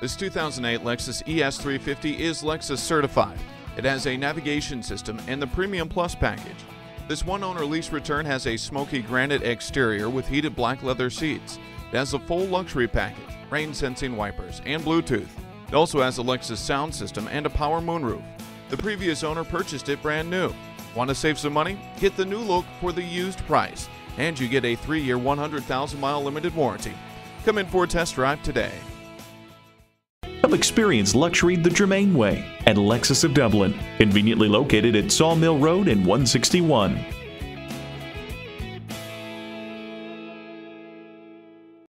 This 2008 Lexus ES350 is Lexus certified. It has a navigation system and the Premium Plus package. This one owner lease return has a smoky granite exterior with heated black leather seats. It has a full luxury package, rain sensing wipers, and Bluetooth. It also has a Lexus sound system and a power moonroof. The previous owner purchased it brand new. Want to save some money? Get the new look for the used price, and you get a 3 year 100,000 mile limited warranty. Come in for a test drive today. Experience luxury the Germain way at Lexus of Dublin, conveniently located at Sawmill Road and 161.